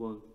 One,